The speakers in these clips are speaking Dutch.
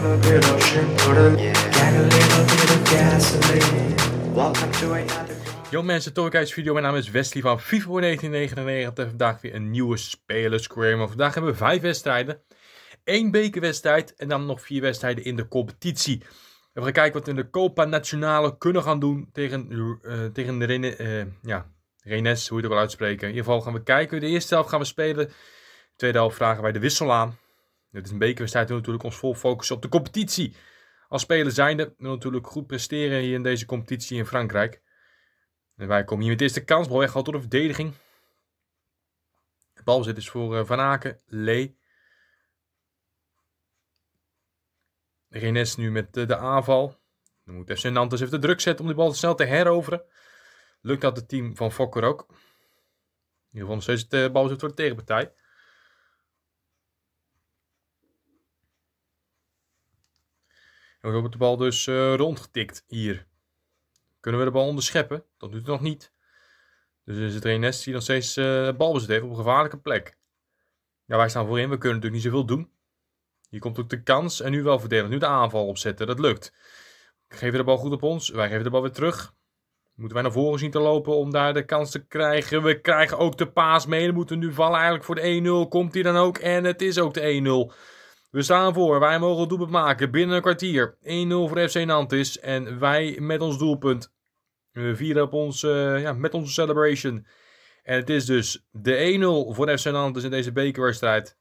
bit of get a little bit of gasoline. Welcome to another. Yo mensen, Torkijks video. Mijn naam is Wesley van FIFA 1999. En vandaag weer een nieuwe spelersquare. Maar vandaag hebben we vijf wedstrijden. één bekerwedstrijd en dan nog vier wedstrijden in de competitie. We gaan kijken wat we in de Copa Nationale kunnen gaan doen tegen, uh, tegen de Rene, uh, ja, Rennes, hoe je het ook wel uitspreken. In ieder geval gaan we kijken. De eerste helft gaan we spelen. De tweede helft vragen wij de wissel aan. Dit is een bekerwedstrijd. We natuurlijk ons vol focussen op de competitie. Als speler zijnde we natuurlijk goed presteren hier in deze competitie in Frankrijk. En wij komen hier met de eerste kans. Bal weggehaald door de verdediging. De balbezit is voor uh, Van Aken. Lee. Rennes nu met de aanval. Dan moet FC Nantes even de druk zetten om die bal snel te heroveren. Lukt dat het team van Fokker ook. In ieder geval nog steeds het uh, balbezit voor de tegenpartij. En we hebben de bal dus uh, rondgetikt hier. Kunnen we de bal onderscheppen? Dat doet het nog niet. Dus is het Rennes die nog steeds uh, balbezit heeft op een gevaarlijke plek. Ja, wij staan voorin. We kunnen natuurlijk niet zoveel doen. Hier komt ook de kans. En nu wel verdedigen. Nu de aanval opzetten. Dat lukt. Geven de bal goed op ons. Wij geven de bal weer terug. Moeten wij naar voren zien te lopen om daar de kans te krijgen. We krijgen ook de paas mee. We moeten nu vallen eigenlijk voor de 1-0. Komt hij dan ook? En het is ook de 1-0. We staan voor. Wij mogen het doelpunt maken binnen een kwartier. 1-0 voor FC Nantes. En wij met ons doelpunt. We vieren op ons, uh, ja, met onze celebration. En het is dus de 1-0 voor FC Nantes in deze bekerwedstrijd.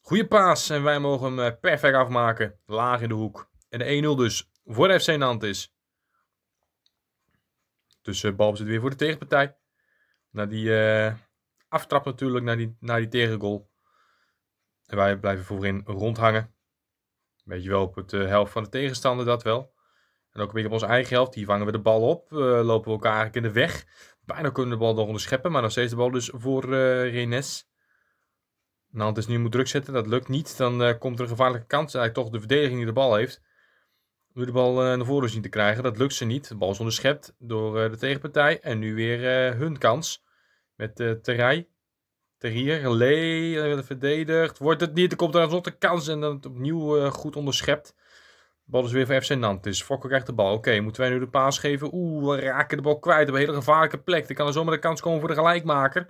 Goeie paas. En wij mogen hem uh, perfect afmaken. Laag in de hoek. En de 1-0 dus voor FC Nantes. Dus uh, bal zit weer voor de tegenpartij. Na die aftrap natuurlijk, naar die, naar die tegengoal. En wij blijven voorin rondhangen. Weet je wel op het uh, helft van de tegenstander dat wel. En ook een beetje op onze eigen helft. Hier vangen we de bal op. Uh, lopen we elkaar eigenlijk in de weg. Bijna kunnen we de bal nog onderscheppen. Maar nog steeds de bal dus voor uh, Rennes. Het is nu moet druk zetten. Dat lukt niet. Dan komt er een gevaarlijke kans. Eigenlijk toch de verdediging die de bal heeft. Nu de bal naar voren zien te krijgen. Dat lukt ze niet. De bal is onderschept door de tegenpartij. En nu weer hun kans. Met uh, Terrij. Terrier, Lee, verdedigd. Wordt het niet, dan komt er nog de kans en dan opnieuw uh, goed onderschept. De bal is weer voor FC Nantes. Fokker krijgt de bal. Oké, moeten wij nu de paas geven? Oeh, we raken de bal kwijt op een hele gevaarlijke plek. Er kan er zomaar de kans komen voor de gelijkmaker.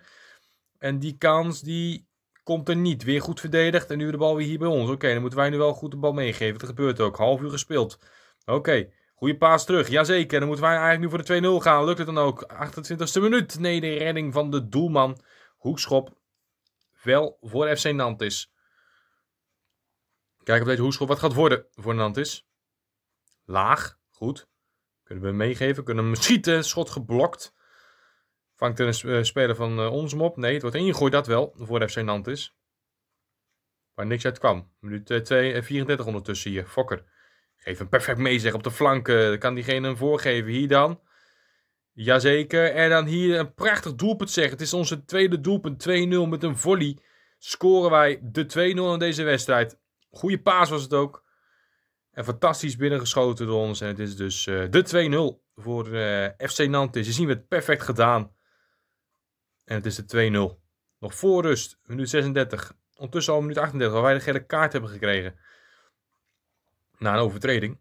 En die kans, die komt er niet. Weer goed verdedigd en nu de bal weer hier bij ons. Oké, dan moeten wij nu wel goed de bal meegeven. Dat gebeurt ook. Half uur gespeeld. Oké, goede paas terug. Jazeker, dan moeten wij eigenlijk nu voor de 2-0 gaan. Lukt het dan ook? 28e minuut. Nee, de redding van de doelman. Hoekschop wel voor FC Nantes. Kijk op deze hoekschop wat gaat worden voor Nantes. Laag, goed. Kunnen we meegeven, kunnen we hem schieten. Schot geblokt. Vangt er een uh, speler van uh, ons op? Nee, het wordt ingegooid, dat wel, voor FC Nantes. Waar niks uit kwam. Minuut uh, 2, 34 ondertussen hier. Fokker. Geef hem perfect mee, zeg, op de flanken. Kan diegene hem voorgeven. Hier dan. Jazeker. En dan hier een prachtig doelpunt zeg. Het is onze tweede doelpunt. 2-0 met een volley. Scoren wij de 2-0 in deze wedstrijd. Goede paas was het ook. En fantastisch binnengeschoten door ons. En het is dus uh, de 2-0 voor uh, FC Nantes. Je zien we het perfect gedaan. En het is de 2-0. Nog voor rust. Minuut 36. Ondertussen al minuut 38. Waar wij de gele kaart hebben gekregen. Na een overtreding.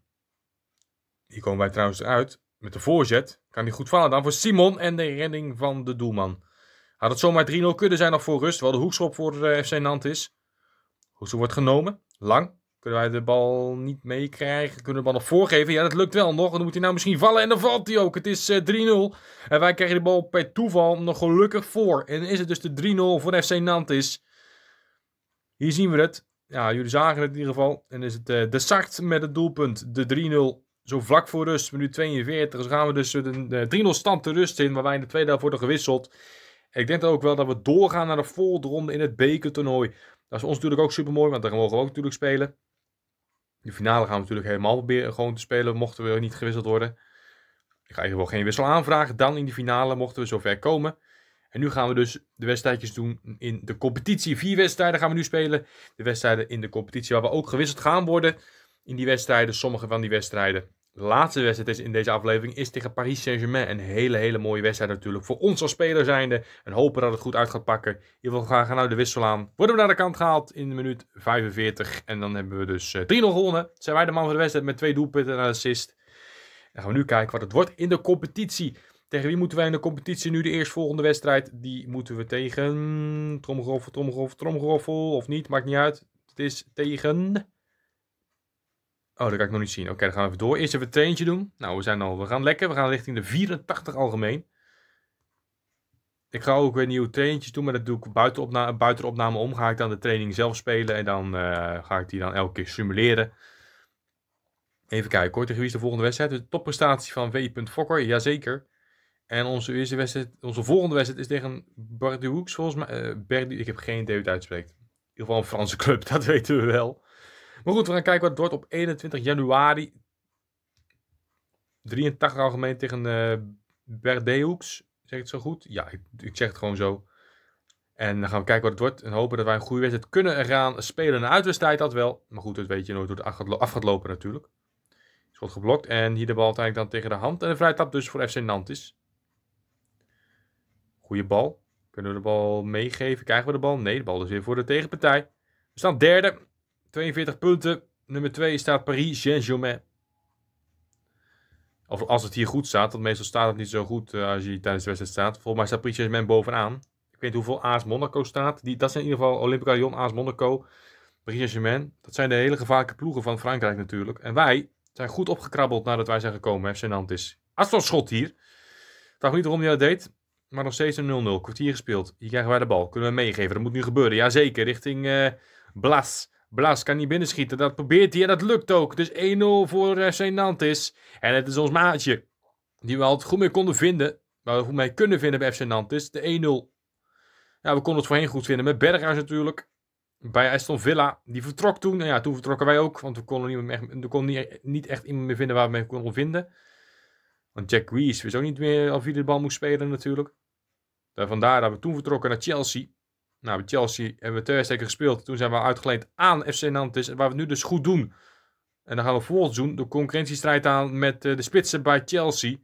Hier komen wij trouwens uit. Met de voorzet kan hij goed vallen dan voor Simon en de redding van de doelman. Had het zomaar 3-0 kunnen zijn nog voor rust. Wel de hoekschop voor de FC Nantes. Hoekschop wordt genomen. Lang. Kunnen wij de bal niet meekrijgen? Kunnen we de bal nog voorgeven? Ja, dat lukt wel nog. Dan moet hij nou misschien vallen. En dan valt hij ook. Het is uh, 3-0. En wij krijgen de bal per toeval nog gelukkig voor. En is het dus de 3-0 voor FC Nantes. Hier zien we het. Ja, jullie zagen het in ieder geval. En is het uh, de Sart met het doelpunt. De 3-0 zo vlak voor rust, minuut 42, dus gaan we dus de, de 3-0 stand te rust in, waar wij in de tweede helft worden gewisseld. Ik denk ook wel dat we doorgaan naar de volgende ronde in het bekertoernooi. Dat is ons natuurlijk ook super mooi, want daar mogen we ook natuurlijk spelen. De finale gaan we natuurlijk helemaal proberen gewoon te spelen, mochten we niet gewisseld worden. Ik ga even wel geen wissel aanvragen, dan in de finale mochten we zover komen. En nu gaan we dus de wedstrijdjes doen in de competitie. Vier wedstrijden gaan we nu spelen. De wedstrijden in de competitie waar we ook gewisseld gaan worden in die wedstrijden. Sommige van die wedstrijden De laatste wedstrijd in deze aflevering is tegen Paris Saint-Germain. Een hele, hele mooie wedstrijd natuurlijk. Voor ons als speler zijnde. En hopen dat het goed uit gaat pakken. In ieder geval gaan we nou de wissel aan. Worden we naar de kant gehaald in de minuut 45. En dan hebben we dus uh, 3-0 gewonnen. Zijn wij de man van de wedstrijd met twee doelpunten en een assist. Dan gaan we nu kijken wat het wordt in de competitie. Tegen wie moeten wij in de competitie nu de eerstvolgende wedstrijd? Die moeten we tegen... Tromgeroffel, tromgeroffel, tromgeroffel. Of niet, maakt niet uit. Het is tegen... Oh, dat kan ik nog niet zien. Oké, dan gaan we even door. Eerst even een traintje doen. Nou, we zijn al, we gaan lekker. We gaan richting de 84 algemeen. Ik ga ook weer nieuwe traintjes doen, maar dat doe ik buiten, opna buiten opname om. Ga ik dan de training zelf spelen en dan uh, ga ik die dan elke keer simuleren. Even kijken, kort tegen wie is de volgende wedstrijd? De topprestatie van W. Fokker, jazeker. En onze eerste wedstrijd, onze volgende wedstrijd is tegen Bordeaux, volgens mij. Uh, Berdu, ik heb geen idee hoe het uitspreekt. In ieder geval een Franse club, dat weten we wel. Maar goed, we gaan kijken wat het wordt op 21 januari. 83 algemeen tegen uh, Berdeux. Zeg ik het zo goed? Ja, ik, ik, zeg het gewoon zo. En dan gaan we kijken wat het wordt. En hopen dat wij een goede wedstrijd kunnen gaan spelen. Een uitwedstrijd dat wel. Maar goed, dat weet je nooit hoe het af gaat, lopen natuurlijk. Is wordt geblokt. En hier de bal uiteindelijk dan tegen de hand. En een vrije tap dus voor FC Nantes. Goede bal. Kunnen we de bal meegeven? Krijgen we de bal? Nee, de bal is weer voor de tegenpartij. We staan derde. 42 punten. Nummer 2 staat Paris Saint-Germain. Of als het hier goed staat, want meestal staat het niet zo goed uh, als je tijdens de wedstrijd staat. Volgens mij staat Paris Saint-Germain bovenaan. Ik weet niet hoeveel AS Monaco staat. Die, dat zijn in ieder geval Olympique Lyon, AS Monaco, Paris Saint-Germain. Dat zijn de hele gevaarlijke ploegen van Frankrijk natuurlijk. En wij zijn goed opgekrabbeld nadat wij zijn gekomen. FC Nantes. schot hier. Vraag niet waarom hij dat deed. Maar nog steeds een 0-0. Kwartier gespeeld. Hier krijgen wij de bal. Kunnen we meegeven. Dat moet nu gebeuren. Jazeker. Richting uh, Blas. Blas kan niet binnenschieten. Dat probeert hij en dat lukt ook. Dus 1-0 voor FC Nantes. En het is ons maatje. Die we altijd goed mee konden vinden. Waar we goed mee kunnen vinden bij FC Nantes. De 1-0. Ja, we konden het voorheen goed vinden met Berghuis natuurlijk. Bij Aston Villa. Die vertrok toen. En ja, toen vertrokken wij ook. Want we konden, niet, meer, niet, echt iemand meer vinden waar we mee konden vinden. Want Jack Rees wist ook niet meer of wie de bal moest spelen natuurlijk. Vandaar dat we toen vertrokken naar Chelsea. Nou, bij Chelsea hebben we twee wedstrijden gespeeld. Toen zijn we uitgeleend aan FC Nantes. Waar we het nu dus goed doen. En dan gaan we volgend doen de concurrentiestrijd aan met uh, de spitsen bij Chelsea.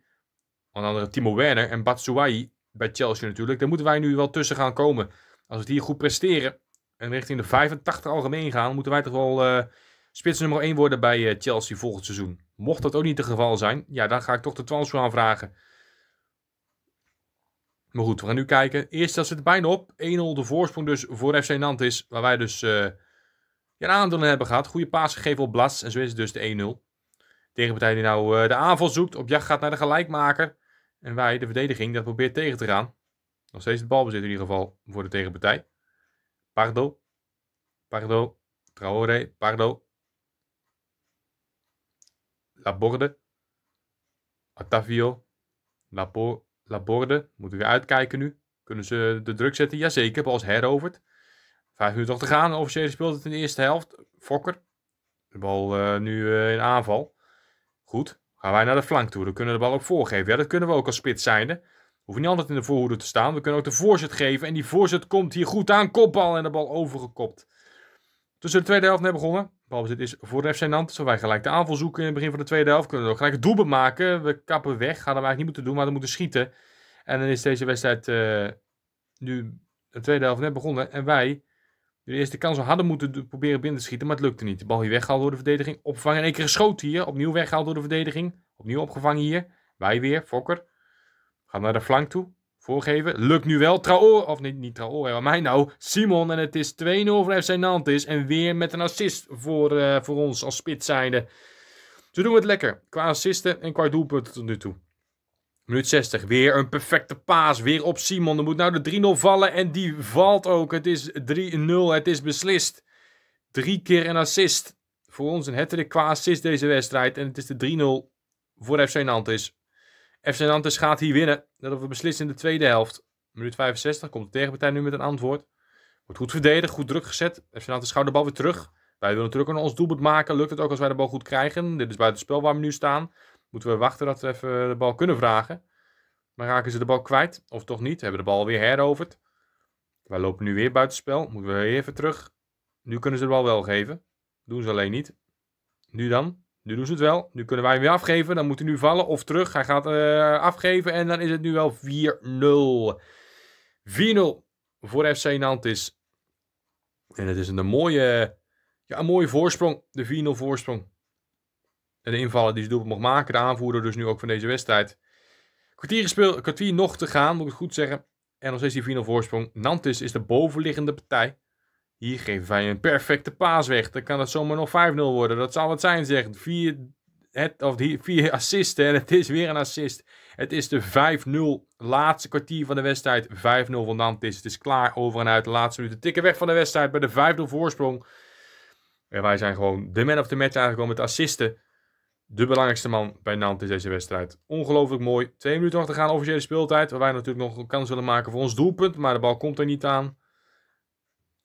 Onder andere Timo Werner en Batshuayi bij Chelsea natuurlijk. Daar moeten wij nu wel tussen gaan komen. Als we het hier goed presteren en richting de 85 algemeen gaan, moeten wij toch wel uh, spits nummer 1 worden bij uh, Chelsea volgend seizoen. Mocht dat ook niet het geval zijn, ja, dan ga ik toch de transfer aanvragen. Maar goed, we gaan nu kijken. Eerst, dat zit er bijna op. 1-0 de voorsprong dus voor FC Nantes. Waar wij dus uh, een aandeel hebben gehad. Goede paas gegeven op Blas. En zo is het dus de 1-0. Tegenpartij die nou uh, de aanval zoekt. Op jacht gaat naar de gelijkmaker. En wij, de verdediging, dat probeert tegen te gaan. Nog steeds het balbezit in ieder geval voor de tegenpartij. Pardo. Pardo. Traoré. Pardo. Laborde. Attavio. Laborde. Laborde, moeten we uitkijken nu. Kunnen ze de druk zetten? Jazeker, bal is heroverd. Vijf minuten nog te gaan. Officieel speelt het in de eerste helft. Fokker. De bal uh, nu uh, in aanval. Goed. Gaan wij naar de flank toe. Dan kunnen we de bal ook voorgeven. Ja, dat kunnen we ook als spits zijnde. Hoeven niet altijd in de voorhoede te staan. We kunnen ook de voorzet geven. En die voorzet komt hier goed aan. Kopbal en de bal overgekopt. Tussen de tweede helft net begonnen. Balbezit is voor de FC Nantes. Zo wij gelijk de aanval zoeken in het begin van de tweede helft. Kunnen we ook gelijk het maken. We kappen weg. Gaan we eigenlijk niet moeten doen, maar we moeten schieten. En dan is deze wedstrijd uh, nu de tweede helft net begonnen. En wij de eerste kans hadden moeten proberen binnen te schieten. Maar het lukte niet. De bal hier weggehaald door de verdediging. Opvangen. In één keer geschoten hier. Opnieuw weggehaald door de verdediging. Opnieuw opgevangen hier. Wij weer. Fokker. Gaan naar de flank toe voorgeven. Lukt nu wel. Traor, of niet, niet Traor, maar mij nou. Simon en het is 2-0 voor FC Nantes. En weer met een assist voor, uh, voor ons als spits zijnde. Zo doen het lekker. Qua assisten en qua doelpunten tot nu toe. Minuut 60. Weer een perfecte paas. Weer op Simon. Er moet nou de 3-0 vallen. En die valt ook. Het is 3-0. Het is beslist. Drie keer een assist. Voor ons een hattrick qua assist deze wedstrijd. En het is de 3-0 voor FC Nantes. FC Nantes gaat hier winnen. Dat we beslissen in de tweede helft. Minuut 65 komt de tegenpartij nu met een antwoord. Wordt goed verdedigd, goed druk gezet. FC Nantes schouwt de bal weer terug. Wij willen natuurlijk ook ons doelpunt maken. Lukt het ook als wij de bal goed krijgen. Dit is buiten spel waar we nu staan. Moeten we wachten dat we even de bal kunnen vragen. Maar raken ze de bal kwijt? Of toch niet? Hebben de bal weer heroverd. Wij lopen nu weer buitenspel. Moeten we even terug. Nu kunnen ze de bal wel geven. Doen ze alleen niet. Nu dan? Nu doen ze het wel. Nu kunnen wij hem weer afgeven. Dan moet hij nu vallen of terug. Hij gaat eh, afgeven en dan is het nu wel 4-0. 4-0 voor FC Nantes. En het is een mooie, ja, een mooie voorsprong. De 4-0 voorsprong. De invallen die ze doelpunt mocht maken. De aanvoerder dus nu ook van deze wedstrijd. Kwartier gespeeld, kwartier nog te gaan, moet ik het goed zeggen. En nog steeds die 4-0 voorsprong. Nantes is de bovenliggende partij. Hier geven wij een perfecte paas weg. Dan kan het zomaar nog 5-0 worden. Dat zal wat zijn, zegt. Vier, het, of die, vier assisten en het is weer een assist. Het is de 5-0 laatste kwartier van de wedstrijd. 5-0 van Nantes. Het is klaar over en uit. De laatste minuten tikken weg van de wedstrijd bij de 5-0 voorsprong. En wij zijn gewoon de man of the match aangekomen met assisten. De belangrijkste man bij Nantes deze wedstrijd. Ongelooflijk mooi. Twee minuten nog te gaan, officiële speeltijd. Waar wij natuurlijk nog een kans willen maken voor ons doelpunt. Maar de bal komt er niet aan.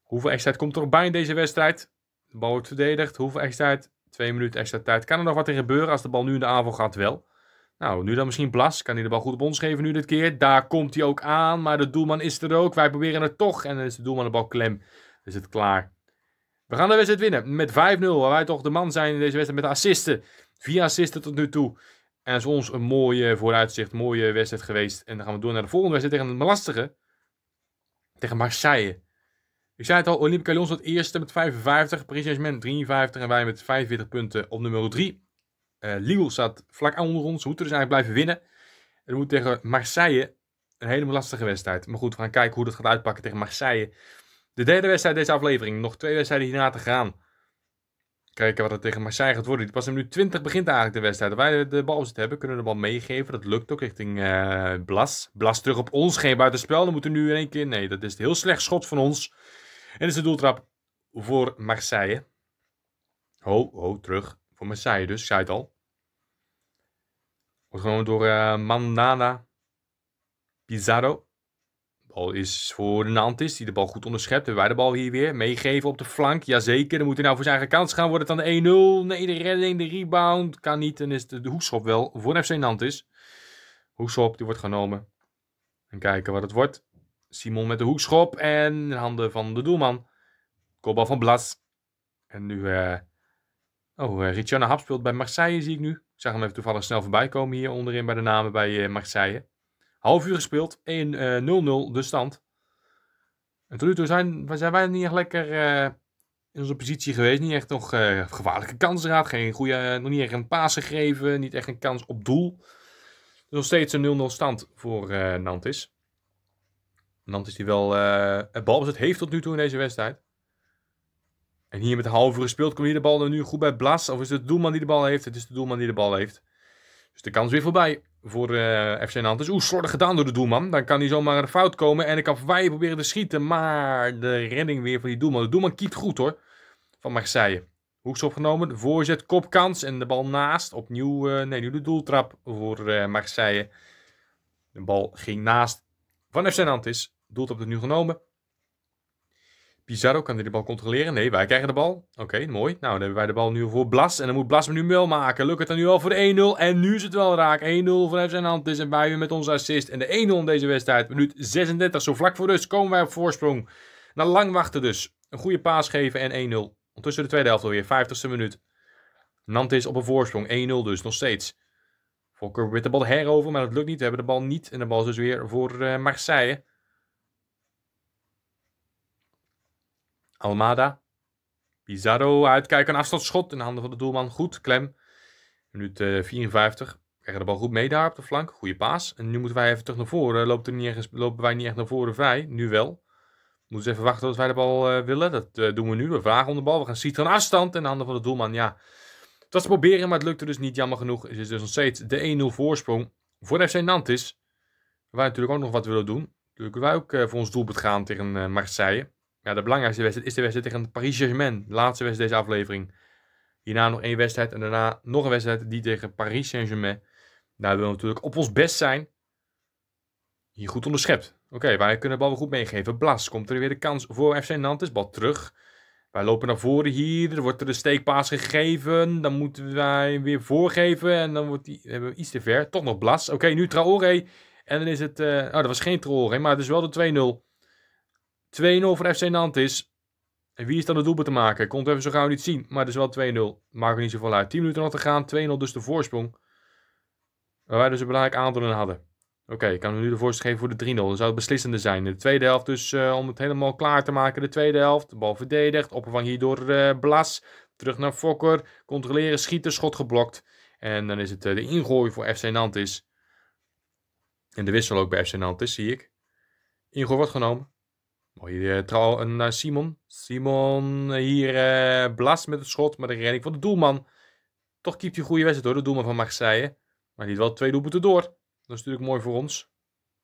Hoeveel extra tijd komt er nog bij in deze wedstrijd? De bal wordt verdedigd. Hoeveel extra tijd? Twee minuten extra tijd. Kan er nog wat in gebeuren als de bal nu in de aanval gaat? Wel. Nou, nu dan misschien Blas. Kan hij de bal goed op ons geven nu dit keer? Daar komt hij ook aan. Maar de doelman is er ook. Wij proberen het toch. En dan is de doelman de bal klem. is het klaar. We gaan de wedstrijd winnen met 5-0. Waar wij toch de man zijn in deze wedstrijd met de assisten. Vier assisten tot nu toe. En dat is ons een mooie vooruitzicht. Mooie wedstrijd geweest. En dan gaan we door naar de volgende wedstrijd tegen een lastige. Tegen Marseille. Ik zei het al, Olympique Lyon het eerste met 55, Paris Saint-Germain 53 en wij met 45 punten op nummer 3. Uh, Lille staat vlak onder ons, we moeten dus eigenlijk blijven winnen. En we moeten tegen Marseille een hele lastige wedstrijd. Maar goed, we gaan kijken hoe dat gaat uitpakken tegen Marseille. De derde wedstrijd deze aflevering, nog twee wedstrijden hierna te gaan. Kijken wat het tegen Marseille gaat worden. Pas nu 20 begint eigenlijk de wedstrijd. Wij de bal zit hebben, kunnen de bal meegeven. Dat lukt ook richting uh, Blas. Blas terug op ons, geen buitenspel. Dan moeten we nu in één keer... Nee, dat is een heel slecht schot van ons. En dit is de doeltrap voor Marseille. Ho, ho, terug. Voor Marseille dus, ik zei het al. Wordt genomen door uh, Mandana Pizarro. De bal is voor de Nantes, die de bal goed onderschept. Hebben wij de bal hier weer. Meegeven op de flank. Jazeker, dan moet hij nou voor zijn eigen kans gaan. Wordt het dan de 1-0? Nee, de redding, de rebound. Kan niet. Dan is de, de hoekschop wel voor FC Nantes. Hoekschop, die wordt genomen. En kijken wat het wordt. Simon met de hoekschop en in handen van de doelman. Kopbal van Blas. En nu... Uh... Oh, uh, Ricciana Hap speelt bij Marseille, zie ik nu. Ik zag hem even toevallig snel voorbij komen hier onderin bij de namen bij uh, Marseille. Half uur gespeeld, 1-0-0 de stand. En tot nu toe zijn, zijn wij niet echt lekker in onze positie geweest. Niet echt nog gevaarlijke kansen gehad. Geen goede, nog niet echt een paas gegeven. Niet echt een kans op doel. Dus nog steeds een 0-0 stand voor Nantes. Nantes die wel uh, het balbezit heeft tot nu toe in deze wedstrijd. En hier met een half uur gespeeld komt hier de bal nu goed bij Blas. Of is het de doelman die de bal heeft? Het is de doelman die de bal heeft. Dus de kans weer voorbij voor uh, FC Nantes. Oeh, slordig gedaan door de doelman. Dan kan hij zomaar een fout komen. En ik kan Verwaaien proberen te schieten. Maar de redding weer van die doelman. De doelman kiept goed hoor. Van Marseille. Hoeks opgenomen. Voorzet, kopkans. En de bal naast. Opnieuw, uh, nee, nu de doeltrap voor uh, Marseille. De bal ging naast van FC Nantes. Doeltrap het nu genomen. Pizarro kan hij de bal controleren. Nee, wij krijgen de bal. Oké, mooi. Nou, dan hebben wij de bal nu voor Blas. En dan moet Blas hem nu wel maken. Lukt het dan nu al voor de 1-0. En nu is het wel raak. 1-0 van FC Nantes. En wij weer met onze assist. En de 1-0 in deze wedstrijd. Minuut 36. Zo vlak voor rust komen wij op voorsprong. Na lang wachten dus. Een goede paas geven en 1-0. Ondertussen de tweede helft alweer. 50ste minuut. Nantes op een voorsprong. 1-0 dus nog steeds. Volker met de bal herover, maar dat lukt niet. We hebben de bal niet. En de bal is dus weer voor uh, Marseille. Almada. Pizarro uitkijken, afstandsschot in de handen van de doelman. Goed, klem. Minuut uh, 54. Krijgen de bal goed mee daar op de flank. Goede paas. En nu moeten wij even terug naar voren. Loopt er lopen wij niet echt naar voren vrij. Nu wel. We moeten even wachten tot wij de bal uh, willen. Dat uh, doen we nu. We vragen om de bal. We gaan van afstand in de handen van de doelman. Ja, het was te proberen, maar het lukte dus niet. Jammer genoeg. Het is dus nog steeds de 1-0 voorsprong voor FC Nantes. Wij natuurlijk ook nog wat willen doen. Natuurlijk wij ook voor ons doelpunt gaan tegen Marseille. Ja, de belangrijkste wedstrijd is de wedstrijd tegen Paris Saint-Germain. Laatste wedstrijd deze aflevering. Hierna nog één wedstrijd en daarna nog een wedstrijd die tegen Paris Saint-Germain. Daar willen we natuurlijk op ons best zijn. Hier goed onderschept. Oké, wij kunnen de bal weer goed meegeven. Blas komt er weer de kans voor FC Nantes. Bal terug. Wij lopen naar voren hier. Er wordt er de steekpaas gegeven. Dan moeten wij weer voorgeven. En dan wordt die, hebben we iets te ver. Toch nog Blas. Oké, nu Traoré. En dan is het... Uh, oh, dat was geen Traoré, maar het is wel de 2-0. 2-0 voor FC Nantes. En wie is dan de doelpunt te maken? Het even zo gauw niet zien, maar het is wel 2-0. Maakt er niet zoveel uit. 10 minuten nog te gaan, 2-0 dus de voorsprong. Waar wij dus een belangrijk aandeel in hadden. Oké, ik kan nu de voorsprong geven voor de 3-0. Dan zou het beslissende zijn. De tweede helft dus eh, om het helemaal klaar te maken. De tweede helft, de bal verdedigd. Opvang hier door eh, Blas. Terug naar Fokker. Controleren, schieten, schot geblokt. En dan is het eh, de ingooi voor FC Nantes. En de wissel ook bij FC Nantes, zie ik. Ingooi wordt genomen. Mooi uh, trouw naar Simon. Simon hier uh, met het schot, maar de redding van de doelman. Toch keept hij goede wedstrijd hoor, de doelman van Marseille. Maar niet wel twee doelpunten door. Dat is natuurlijk mooi voor ons.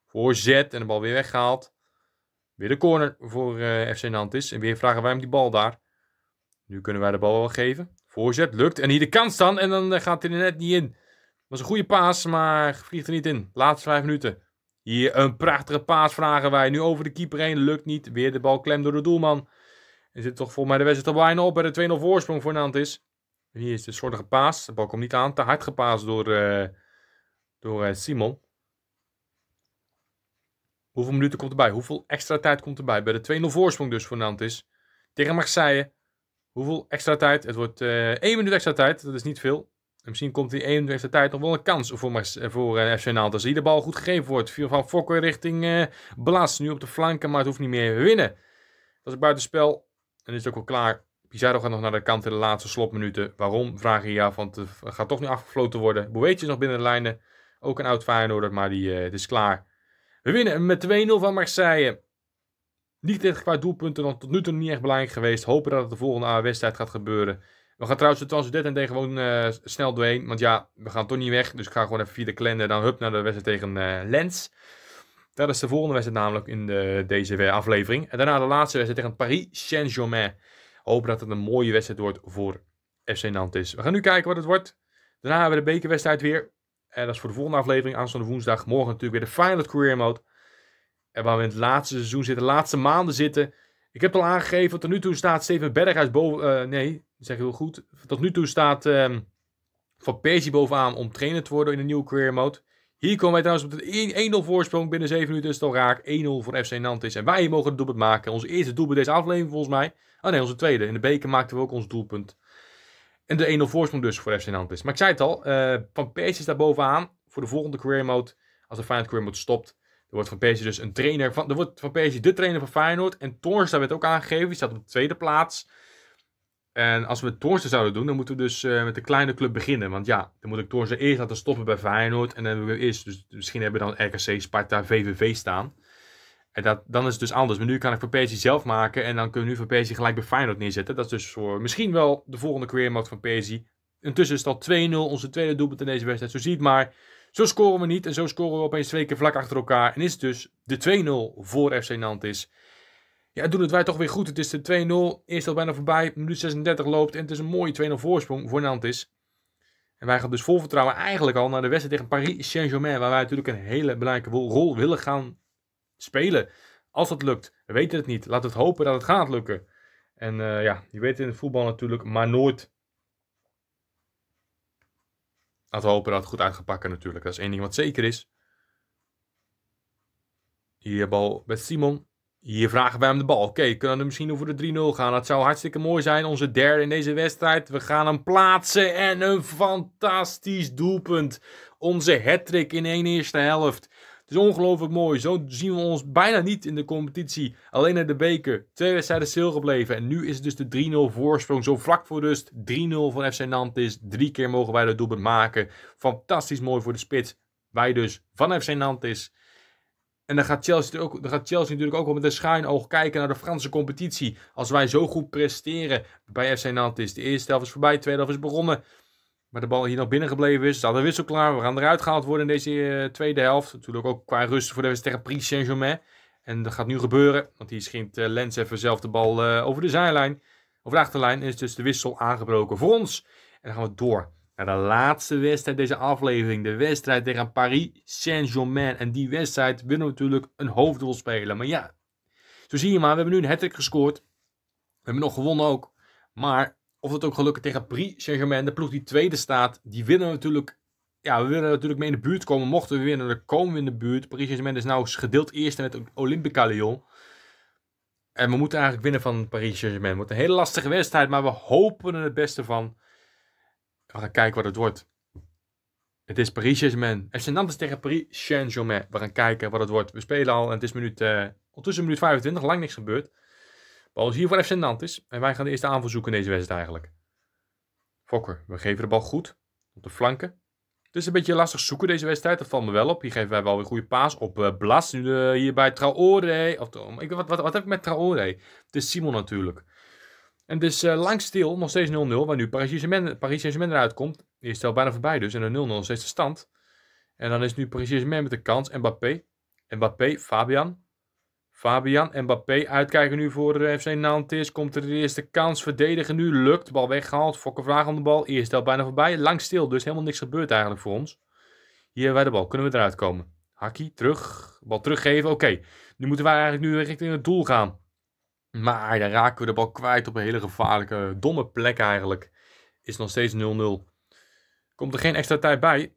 Voorzet en de bal weer weggehaald. Weer de corner voor uh, FC Nantes. En weer vragen wij hem die bal daar. Nu kunnen wij de bal wel geven. Voorzet, lukt. En hier de kans dan. En dan gaat hij er net niet in. Was een goede paas, maar vliegt er niet in. Laatste vijf minuten. Hier een prachtige paas vragen wij. Nu over de keeper heen. Lukt niet. Weer de bal klem door de doelman. En zit toch volgens mij de wedstrijd al bijna op bij de 2-0 voorsprong voor Nantes. Hier is de slordige paas. De bal komt niet aan. Te hard gepaast door, uh, door uh, Simon. Hoeveel minuten komt erbij? Hoeveel extra tijd komt erbij? Bij de 2-0 voorsprong dus voor Nantes. Tegen Marseille. Hoeveel extra tijd? Het wordt uh, één minuut extra tijd. Dat is niet veel. En misschien komt minuut extra tijd nog wel een kans voor, voor uh, FC Nantes. Als de bal goed gegeven wordt. Van Fokker richting uh, Blas. Nu op de flanken, maar het hoeft niet meer winnen. Dat is buitenspel. En is ook wel klaar. Pizarro gaat nog naar de kant in de laatste slotminuten. Waarom? Vraag je ja, want het gaat toch niet afgefloten worden. Boetje is nog binnen de lijnen. Ook een oud Feyenoord, maar die het is klaar. We winnen met 2-0 van Marseille. Niet echt qua doelpunten, want tot nu toe niet echt belangrijk geweest. Hopen dat het de volgende wedstrijd gaat gebeuren. We gaan trouwens de Transfer en gewoon uh, snel doorheen. Want ja, we gaan toch niet weg. Dus ik ga gewoon even via de kalender dan hup naar de wedstrijd tegen uh, Lens. Dat is de volgende wedstrijd namelijk in de, deze aflevering. En daarna de laatste wedstrijd tegen Paris Saint-Germain. Hopen dat het een mooie wedstrijd wordt voor FC Nantes. We gaan nu kijken wat het wordt. Daarna hebben we de bekerwedstrijd weer. En dat is voor de volgende aflevering, aanstaande woensdag. Morgen natuurlijk weer de Final Career Mode. En waar we in het laatste seizoen zitten, de laatste maanden zitten. Ik heb al aangegeven, tot nu toe staat Steven Berghuis boven... Uh, nee, zeg heel goed. Tot nu toe staat um, Van Persie bovenaan om trainer te worden in de nieuwe Career Mode. Hier komen wij trouwens op de 1-0 voorsprong. Binnen 7 minuten is het al raak. 1-0 voor FC Nantes. En wij mogen het doelpunt maken. Onze eerste doelpunt deze aflevering volgens mij. Oh nee, onze tweede. In de beker maakten we ook ons doelpunt. En de 1-0 voorsprong dus voor FC Nantes. Maar ik zei het al, uh, Van Persie staat bovenaan voor de volgende career mode. Als de Feyenoord career mode stopt, dan wordt Van Persie dus een trainer. Van, er wordt Van Persie de trainer van Feyenoord. En Toornstra werd ook aangegeven, die staat op de tweede plaats. En als we Toornstra zouden doen, dan moeten we dus uh, met de kleine club beginnen. Want ja, dan moet ik Toornstra eerst laten stoppen bij Feyenoord. En dan hebben we eerst, dus misschien hebben we dan RKC, Sparta, VVV staan. En dat, dan is het dus anders. Maar nu kan ik Van Persie zelf maken. En dan kunnen we nu Van Persie gelijk bij Feyenoord neerzetten. Dat is dus voor misschien wel de volgende career mode van Persie. Intussen is het al 2-0, onze tweede doelpunt in deze wedstrijd. Zo ziet maar. Zo scoren we niet. En zo scoren we opeens twee keer vlak achter elkaar. En is het dus de 2-0 voor FC Nantes. Ja, doen het wij toch weer goed. Het is de 2-0. Eerst al bijna voorbij. Minuut 36 loopt. En het is een mooie 2-0 voorsprong voor Nantes. En wij gaan dus vol vertrouwen eigenlijk al naar de wedstrijd tegen Paris Saint-Germain. Waar wij natuurlijk een hele belangrijke rol willen gaan spelen. Als dat lukt. We weten het niet. Laten we het hopen dat het gaat lukken. En uh, ja, je weet in het voetbal natuurlijk maar nooit. Laten we hopen dat het goed uit gaat natuurlijk. Dat is één ding wat zeker is. Hier bal bij Simon. Hier vragen wij hem de bal. Oké, kunnen we misschien over de 3-0 gaan? Dat zou hartstikke mooi zijn. Onze derde in deze wedstrijd. We gaan hem plaatsen. En een fantastisch doelpunt. Onze hat-trick in één eerste helft. Het is ongelooflijk mooi. Zo zien we ons bijna niet in de competitie. Alleen in de beker. Twee wedstrijden stil gebleven. En nu is het dus de 3-0 voorsprong. Zo vlak voor rust. 3-0 van FC Nantes. Drie keer mogen wij dat doelpunt maken. Fantastisch mooi voor de spits. Wij dus van FC Nantes. En dan gaat, Chelsea ook, dan gaat Chelsea natuurlijk ook wel met een schuin oog kijken naar de Franse competitie. Als wij zo goed presteren bij FC Nantes. De eerste helft is voorbij, de tweede helft is begonnen. Maar de bal hier nog binnengebleven is. Staat de wissel klaar. We gaan eruit gehaald worden in deze uh, tweede helft. Natuurlijk ook qua rust voor de wedstrijd tegen Paris Saint-Germain. En dat gaat nu gebeuren. Want hier schiet uh, Lens even zelf de bal uh, over de zijlijn. Over de achterlijn. En is dus de wissel aangebroken voor ons. En dan gaan we door naar de laatste wedstrijd deze aflevering. De wedstrijd tegen Paris Saint-Germain. En die wedstrijd willen we natuurlijk een hoofdrol spelen. Maar ja, zo zie je maar. We hebben nu een hat gescoord. We hebben nog gewonnen ook. Maar of het ook gelukkig tegen Paris Saint-Germain, de ploeg die tweede staat, die winnen natuurlijk. Ja, we willen natuurlijk mee in de buurt komen. Mochten we winnen, dan komen we in de buurt. Paris Saint-Germain is nou gedeeld eerste met Olympica Lyon. En we moeten eigenlijk winnen van Paris Saint-Germain. Het wordt een hele lastige wedstrijd, maar we hopen er het beste van. We gaan kijken wat het wordt. Het is Paris Saint-Germain. FC Nantes tegen Paris Saint-Germain. We gaan kijken wat het wordt. We spelen al en het is minuut, uh, ondertussen minuut 25. Lang niks gebeurd. Bal is hier voor FC. En wij gaan de eerste aanval zoeken in deze wedstrijd eigenlijk. Fokker, we geven de bal goed. Op de flanken. Het is een beetje lastig zoeken deze wedstrijd. Dat valt me wel op. Hier geven wij wel weer goede paas op uh, Blas. Nu uh, hier bij Traoré. Of, ik, wat, wat, wat heb ik met Traoré? Het is Simon natuurlijk. En het is uh, lang stil. Nog steeds 0-0. Waar nu Paris Saint-Germain eruit komt. Is al bijna voorbij dus. En een 0-0 is steeds de stand. En dan is nu Paris Saint-Germain met de kans. Mbappé. Mbappé, Fabian. Fabian, Mbappé uitkijken nu voor de FC Nantes. Komt er de eerste kans. Verdedigen nu. Lukt. Bal weggehaald. Fokker vraag om de bal. Eerste al bijna voorbij. Lang stil. Dus helemaal niks gebeurt eigenlijk voor ons. Hier hebben wij de bal. Kunnen we eruit komen? Hakkie. Terug. Bal teruggeven. Oké. Nu moeten wij eigenlijk nu richting het doel gaan. Maar dan raken we de bal kwijt op een hele gevaarlijke, domme plek eigenlijk. Is nog steeds 0-0. Komt er geen extra tijd bij.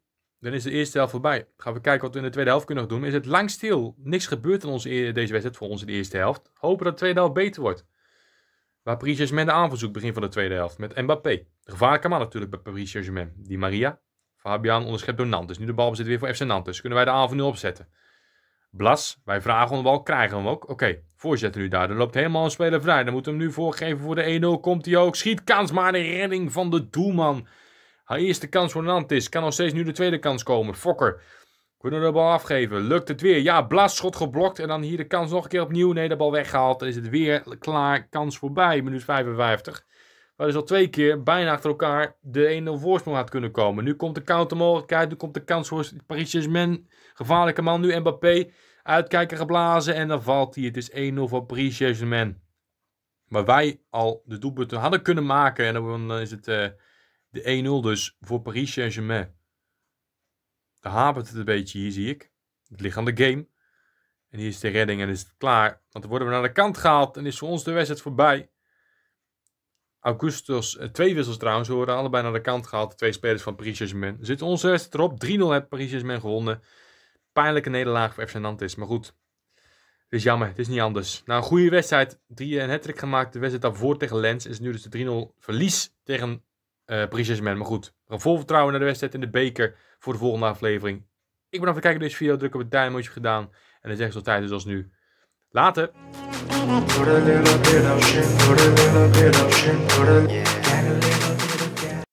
Dan is de eerste helft voorbij. Gaan we kijken wat we in de tweede helft kunnen doen. Is het lang stil. Niks gebeurt in onze, deze wedstrijd voor ons in de eerste helft. Hopen dat de tweede helft beter wordt. Waar Paris Saint-Germain de aanval zoekt begin van de tweede helft. Met Mbappé. De gevaarlijke man natuurlijk bij Paris Saint-Germain. Die Maria. Fabian onderschept door Nantes. Nu de bal bezit weer voor FC Nantes. Kunnen wij de aanval nu opzetten. Blas. Wij vragen om de bal. Krijgen hem ook. Oké. Voorzetten nu daar. Er loopt helemaal een speler vrij. Dan moeten we hem nu voorgeven voor de 1-0. Komt hij ook. Schiet kans. Maar de redding van de doelman. Haar eerste kans voor Nantes. Kan nog steeds nu de tweede kans komen. Fokker. Kunnen we de bal afgeven? Lukt het weer? Ja, Blas schot geblokt. En dan hier de kans nog een keer opnieuw. Nee, de bal weggehaald. Dan is het weer klaar. Kans voorbij. Minuut 55. Waar dus al twee keer bijna achter elkaar de 1-0 voorsprong had kunnen komen. Nu komt de countermogelijkheid. Nu komt de kans voor Paris Saint-Germain. Gevaarlijke man. Nu Mbappé. Uitkijken geblazen. En dan valt hij. Het is 1-0 voor Paris Saint-Germain. Wij al de doelpunten hadden kunnen maken. En dan is het... Uh, de 1-0 dus voor Paris Saint-Germain. Daar hapert het een beetje hier, zie ik. Het ligt aan de game. En hier is de redding en is het klaar. Want dan worden we naar de kant gehaald en is voor ons de wedstrijd voorbij. Augustus, eh, twee wissels trouwens, worden allebei naar de kant gehaald. De twee spelers van Paris Saint-Germain. Zit onze wedstrijd erop. 3-0 heeft Paris Saint-Germain gewonnen. Pijnlijke nederlaag voor FC Nantes, maar goed. Het is jammer, het is niet anders. Na een goede wedstrijd, drie een hat gemaakt. De wedstrijd daarvoor tegen Lens is nu dus de 3-0 verlies tegen uh, Paris Saint-Germain. Maar goed, we vol vertrouwen naar de wedstrijd in de beker voor de volgende aflevering. Ik bedankt voor het kijken deze video. Druk op het duimpje als je gedaan. En dan zeg ik zo tijd zoals nu. Later!